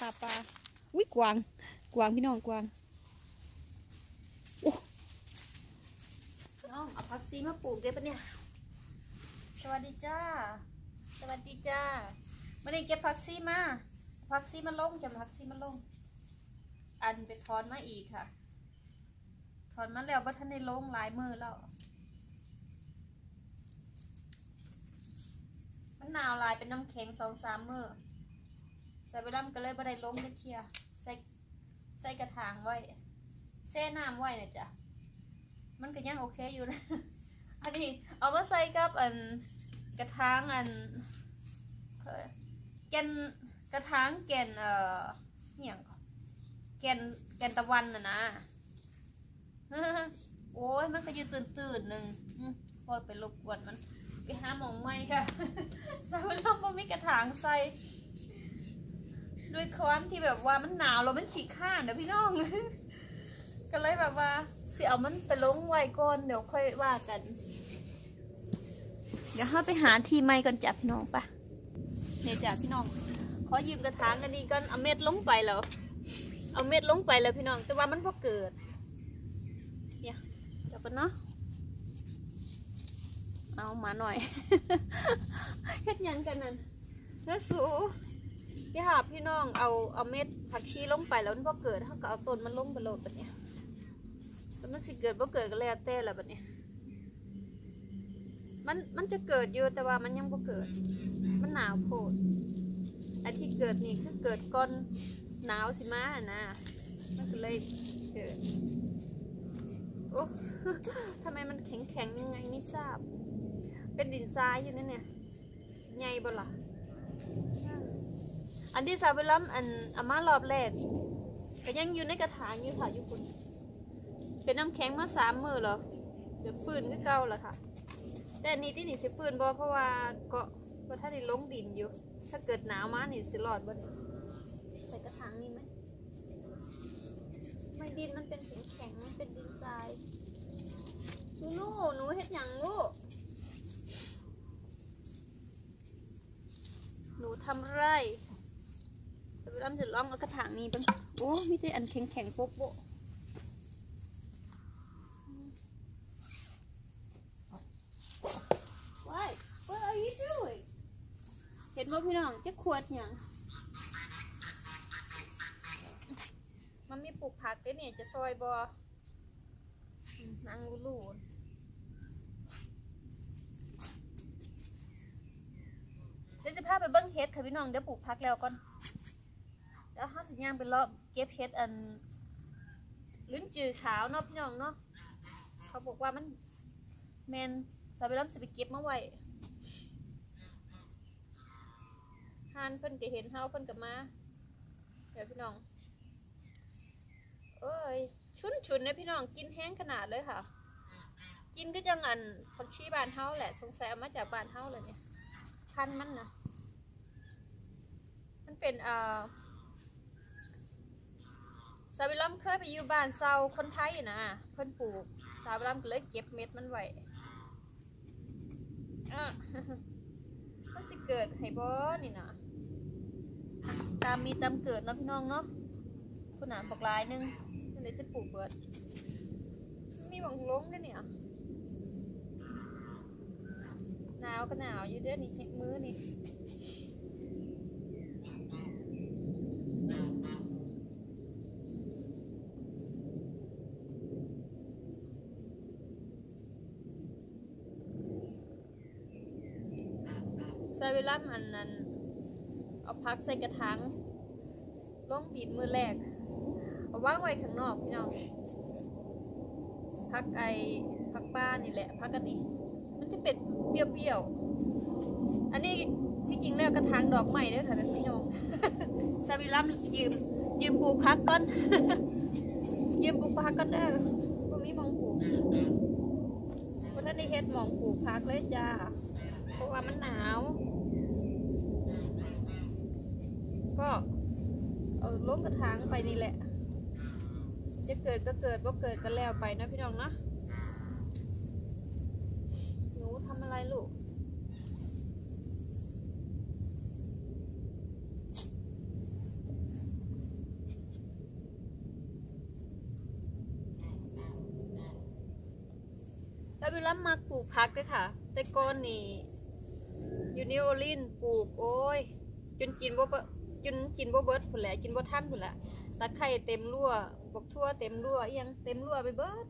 ขาปลาอุ้ยกวาง กวางพี่น้องกวางน้องเอาผักซีมาปลูกได้ปะเนี่ย สวัสดีจ้า สวัสดีจ้ามาได้เก็บผักซีมาผักซีมาลงจะผักซีมาลง อันไปถอนมาอีกค่ะ ถอนมาแล้วว่าท่านในลงหลายมือแล้ว มันหนาวลายเป็นน้ำแข็งสองสามมือ ใส่ไปดำก็เลยบ่ไดลงจะเคลียใส่ใส่กระถางไว้แช่น้ำไว้นะจ๊ะมันก็ยังโอเคอยู่นะ อันนี้เอามาใส่กับอันกระถางอันแกนกระถางแกนเอ่ออหย่างก่อนแกนแกนตะวันน่ะนะโอ้ยมันก็ยู่ตื่นตื่นหนึ่งพอไปรบกวนมัน ไปหาหมองไม่ค่ะสาวเราไม่มีกระถางใส่ ด้วยความที่แบบว่ามันหนาวแล้วมันขี้ข้านเดี๋ยวพี่น้อง ก็เลยแบบว่าสิเอามันไปลงไว้ก่อนเดี๋ยวค่อยว่ากัน เดี๋ยวห้าไปหาที่ไม้ก่อนจับพี่น้องปะเนี่ยจ้ะพี่น้องขอยืมกระถางอันนี้ก่อนเอาเม็ดลงไปแล้ว เอาเม็ดลงไปแล้วพี่น้อง แต่ว่ามันพอเกิดเนี่ยจับกันเนาะเอามาหน่อยเฮ็ดยังกันนั่นแล้วสู พี่หาพี่น้องเอาเอาเม็ดผักชีลงไปแล้วมันพอเกิดเขาก็เอาต้นมันลงไปโหลดแบบนี้แล้วมันสิเกิดบ่เกิดก็แล้วแต่ละแบบนี้ มันมันจะเกิดอยู่แต่ว่ามันยังบ่เกิด มันหนาวโพดอันที่เกิดนี่คือเกิดก่อนหนาวสิมาอะนะมันก็เลยเกิดโอ้ทำไมมันแข็งแข็งยังไงไม่ทราบ เป็นดินทรายอยู่นั่นเนี่ยใหญ่บ่ล่ะ อันที่ซาเวลัมอันอามารอบแรกก็ยังอยู่ในกระถางอยู่ค่ะอยู่คุณเป็นน้ำแข็งมาสามมือแล้วเดี๋ยวฟื้นก็เก่าแล้วค่ะ แต่อันนี้ที่นี่สิฟื้นบ่เพราะว่าก็ก็ถ้าได้ลงดินอยู่ ถ้าเกิดหนาวมานี่สิรอดบ่เนี่ยใส่กระถางนี่ไหมไม่ดินมันเป็นแข็งแข็งๆมันเป็นดินทรายหนูลูกหนูเฮ็ดหยังลูกหนูทำไร เดี๋ยวเราจะลองเอากระถางนี้บ้างโอ้มีแต่อันแข็งแข็งๆโป๊ะโป๊ะ Why? What are you doing? เห็นว่าพี่น้องจะขวดหยังมันมีปลูกผักด้วยเนี่ยจะซอยบอมนางรูลูนเดี๋ยวจะพาไปเบิ้งเฮ็ดค่ะพี่น้องเดี๋ยวปลูกผักแล้วก่อน เดี๋ยวห้าสิย่างไปเลาะเก็บเฮ็ดอันลิ้นจือขาวเนาะพี่น้องเนาะเขาบอกว่ามันแมนสาไปล้ำสิไปเก็บมาไว้ฮานเพิ่นก็เห็นเฮาเพิ่นก็มาเดี๋ยวพี่น้องเอ้ยชุนชุนนะพี่น้องกินแห้งขนาดเลยค่ะ กินก็จังอันผักชีบานเฮาแหละสงสัยเอามาจากบานเฮาเลยเนี่ยพันมันนะมันเป็นเอ่อาวิลัมเคยไปอยู่บ้านเซาคนไทยนะเพิ่นปลูกสาวิลัมก็เลยเก็บเม็ดมันไว้อะมันสิเกิดให้บ่นี่นะตามมีตามเกิดเนาะพี่น้องเนาะคุณหนาบอกลายหนึงอันนี้จะปลูกเบิด มีหวังล้มด้วยเนี่ย หนาวก็หนาวอยู่เด้อนี่มือนี่ เวลาอันนั้น เอาพักใส่กระถางลงดินมือแรก เอาวางไว้ข้างนอกพี่น้องพักไอพักป้านี่แหละพักกันนี่มันจะเป็นเปรี้ยวๆ อันนี้ที่จริงแล้วกระถางดอกใหม่เด้อค่ะพี่น้องซาบิลัมยืมยืมปูพักก่อนยืมปูพักก่อนเด้อพวกนี้มองปลูกเพราะท่านได้เฮ็ดหมองปลูกพักเลยจ้า เพราะว่ามันหนาว ก็เออล้มกระถางไปนี่แหละ จะเกิดก็เกิดว่าเกิดก็แล้วไปนะพี่น้องนะหนูทำอะไรลูกซาบิลัมมาปลูกพักด้วยค่ะ แต่ก่อนนี่อยู่นิโอลินปลูก โอ้ย จนกินว่า จนกินบ่เบิดพุ่นแหละกินบ่ทันพุ่นแหละตะไคร่เต็มรั่วบกทั่วเต็มรั่วเอิหยังเต็มรั่วไปเบิด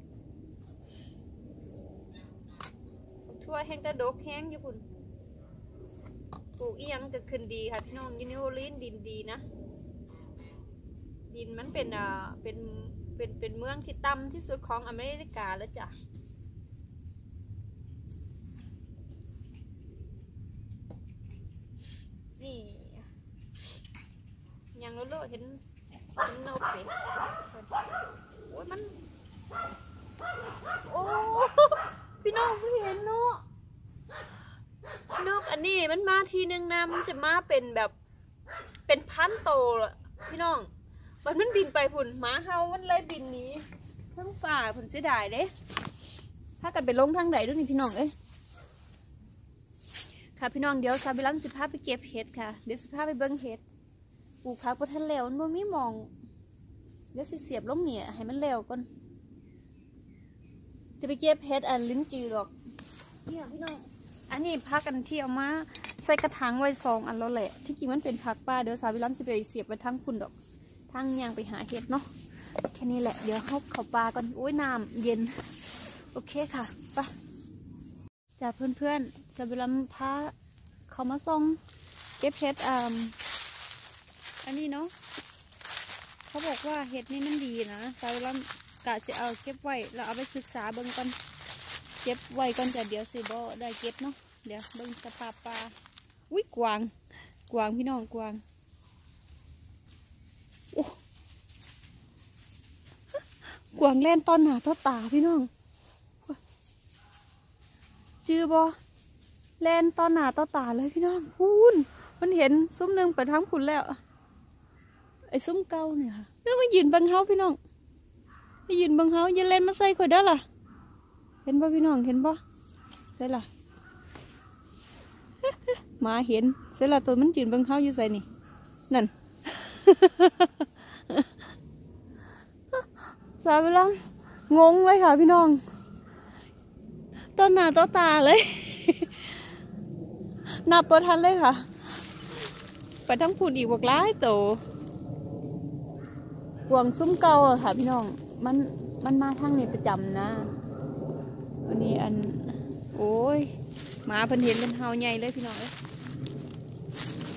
บกทั่วแห้งแต่ดกแห้งอยู่พุ่นปลูกเอียงก็ขึ้นดีค่ะพี่น้องยูนิโอลีนดินดีนะ ดินมันเป็นอ่าเป็นเป็นเป็นเมืองที่ต่ำที่สุดของอเมริกาแล้วจ้ะ นี่ ยังโลดๆเห็นเห็นนกเป็ดโอ้ยมัน โอ้พี่น้องเพิ่เห็นเนาะนกอันนี้มันมาทีนึงนะมันจะมาเป็นแบบเป็นพันโตอะพี่น้องมันมันบินไปผุนหมาเฮามันเลยบินหนีทั้งป่าผุนเสียดายเด้ถ้ากันไปลงทางไหนด้วยนี่พี่น้องเอ้ยค่ะพี่น้องเดี๋ยวซาบิลัมสิพาไปเก็บเห็ดค่ะเดี๋ยวสิพาไปเบิ้งเห็ด ปลูกผักบ่ทันแล้วมันบ่มีหมอง เดี๋ยวสิเสียบลงเนี่ยให้มันแล้วก่อนจะไปเก็บเห็ดอันลิ้นจือหรอกเนี่ยพี่น้องอันนี้พักกันที่เอามาใส่กระถางไว้สองอันแล้วแหละ ที่จริงมันเป็นผักป่าเดี๋ยวซาบิลัมสิไปเสียบไว้ทั้งคุณดอกทั้งยางไปหาเห็ดเนาะแค่นี้แหละเดี๋ยวเขาเขาปลาก่อนโอ้ยน้ำเย็น โอเคค่ะไปจากเพื่อนๆสบิลัมพาเขามาส่งเก็บเห็ดอ่า อันนี้เนาะเขาบอกว่าเห็ดนี่มันดีนะสบิลัมกะจะเอาเก็บไว้แล้วเอาไปศึกษาเบิ่งก่อนเก็บไว้ก่อนจะเดี๋ยวสิบ่ได้เก็บเนาะเดี๋ยวเบิ่งสภาพปลาอุ้ยกวาง กวางพี่น้องกวางโอ้กวางแล่นตอนหนาต่อตาพี่น้องจือบอแลนตอนหนาต่อตาเลยพี่น้องพูนมันเห็นซุ้มหนึ่งไปทั้งผุนแล้ว ไอ้ซุ้มเก่าเนี่ยค่ะเรื่มายืนบังเฮาพี่น้องมายืนบังเฮาอย่าเล่นมาใส่ข่อยเด้อล่ะ เห็นบ่พี่น้องเห็นบ่ใส่ล่ะมาเห็นใส่ล่ะตัวมันยืนบังเฮาอยู่ใส่นี่นั่นสาวไปแล้วงงเลยค่ะพี่น้องต้นหน้าต้นตาเลย นับตัวทันเลยค่ะ ไปทั้งพูดอีกบวกร้ายโต กวางซุ้มเก่าค่ะพี่น้อง มันมันมาทางนี้ประจำนะ วันนี้อัน โอ้ยหมาเพิ่นเห็นเป็นเฮาใหญ่เลยพี่น้องเอ้ย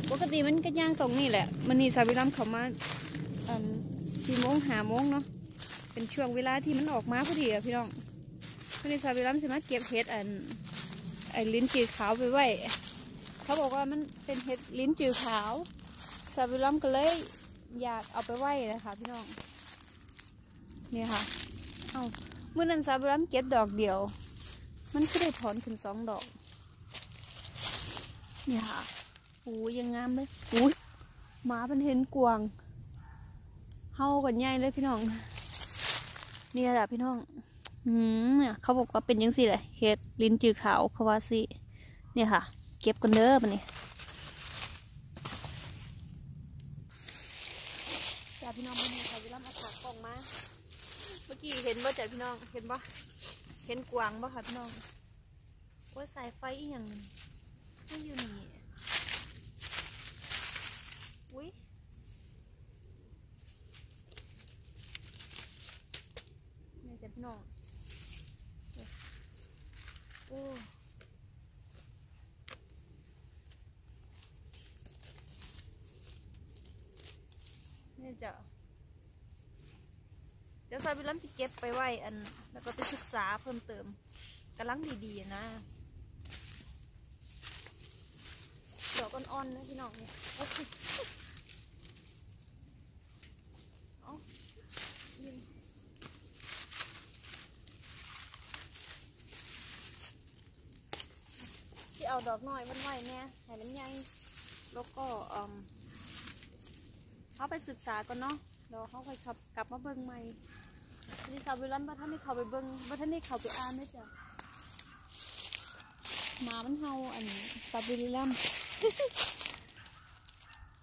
ปกติมันก็ย่างตรงนี้แหละ มันนี่สาวิลัมเขามาอันสี่โมงหาโมงเนาะ เป็นช่วงเวลาที่มันออกมาพอดีอะพี่น้องวันนี้ซาบิลัมสามารถเก็บเห็ดอันไอ้ลิ้นจือขาวไปไว้ เขาบอกว่ามันเป็นเห็ดลิ้นจือขาวซาบิลัมก็เลย อยากเอาไปไว้นะคะพี่น้องนี่ค่ะ เอาเมื่อนั้นซาบิลัมเก็บดอกเดียว มันก็ได้ถอนถึงสองดอก นี่ค่ะโอ้ยยังงามเลยอุ้ยหมาเป็นเห็นกวางเฮากันใหญ่เลยพี่น้องนี่แหละพี่น้อง อืมเนี่ยเขาบอกว่าเป็นยังสิเลยเห็ดลิ้นจือขาวเขาว่าสิเนี่ยค่ะ เก็บกันเด้อมันนี่จ้าพี่น้องมันนี่ค่ะวิลัมเอาขากล่องมา เมื่อ กี้เห็นบ่จ้าพี่น้อง เห็นบ่เห็นกวางบ่ค่ะพี่น้องว่าสายไฟอีหยังไม่อยู่นี่อุ้ยนี่จ้าพี่น้องโอ้นี่จะ ซาบิลัมจะเก็บไปไว้อัน แล้วก็ไปศึกษาเพิ่มเติมกำลังดีๆนะดอกอ่อนๆนะพี่น้องเนี่ยโอเอายิงที่เอาดอกน้อยมันไว้เนี่ยให้มันใหญ่แล้วก็เอ่มเขาไปศึกษาก่อนเนาะเดี๋ยวเขาไปขับกลับมาเบิ่งใหม่ ดิสาวิลันบัท่านนี่เขาไปเบิ้งบัท่านนี่เขาไปอ่านไม่จ้ะหมามันเฮาอันสาวิลัน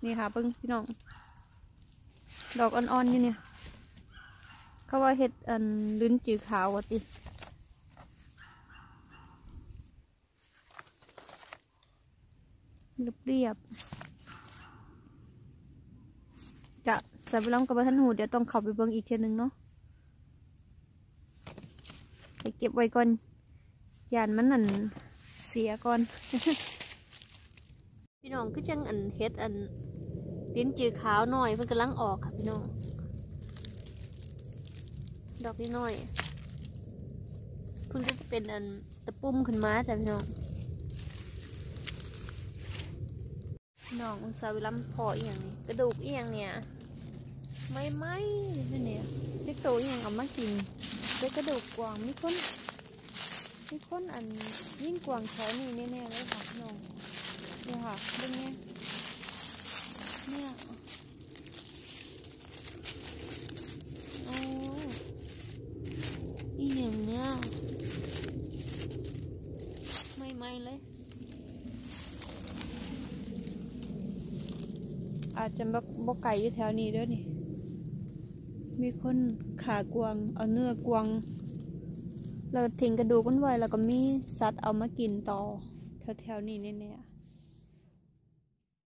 นี่ค่ะเบิ้งพี่น้อง ดอกอ่อนๆอยู่เนี่ย เขาว่าเห็ดอันลื้นจืดขาวติเรียบเรีบจะสาวิลันกับบัท่านหูเดี๋ยวต้องเขาไปเบิ้งอีกเทีนึงเนาะ เก็บไว้ก่อนยานมันนั่นเสียก่อน พี่น้องก็จังอันเฮ็ดอันลิ้นจือขาวหน่อยเพิ่นกำลังออกค่ะพี่น้อง ดอกนิดหน่อยเพิ่นก็จะเป็นอันตะปุ่มขึ้นมาจ้ะพี่น้องพี่น้องสาวิลัมพออียงนี่กระดูกอียงเนี่ย ไม่ไม่เนี่ยเล็กโตอีหยังเอามากิน เป็นกระดูกกวางมีคนมีคนอันยิ่งกวางแถวนี้แน่ๆเลยค่ะน้องเนี่ยค่ะเป็นไงเนี่ยโอ้อีหยังเนี่ยไม่ไหมเลย อาจจะบกไก่อยู่แถวนี้ด้วยนี่มีคน ขากวาง เอาเนื้อกวางแล้วทิ้งกระดูกมันไว้แล้วก็มีสัตว์เอามากินต่อแถวๆนี้แน่ๆ